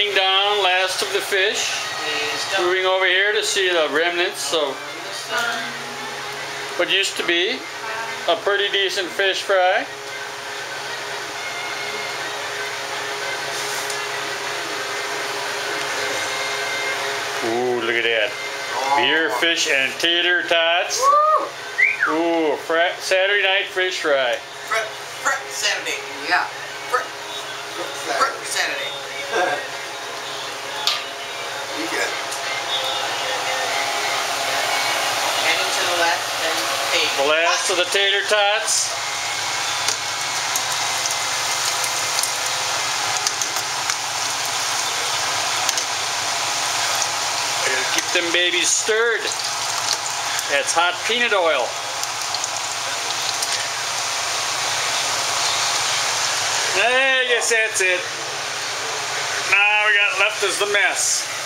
straightening down last of the fish. Moving over here to see the remnants of what used to be a pretty decent fish fry. Ooh, look at that. Beer, fish, and tater tots. Ooh, fr- Saturday night fish fry. Fr- fr- Saturday. Yeah. Fr- fr- Saturday. You good. Heading to the left and hey. The last of the tater tots. Keep them babies stirred. That's hot peanut oil. I guess that's it. Now we got left is the mess.